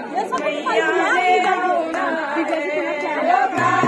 Yes, I'm going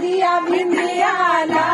दिया बिंदिया ला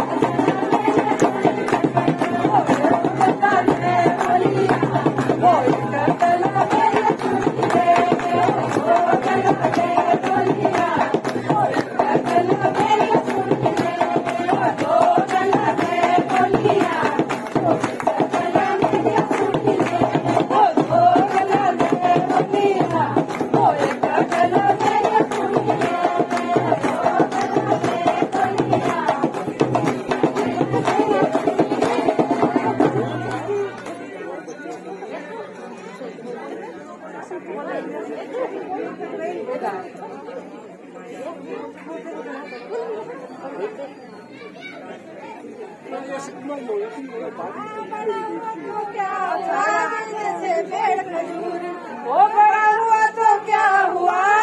क्या हुआ हुआ तो क्या हुआ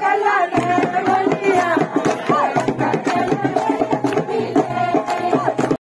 ¡Gracias!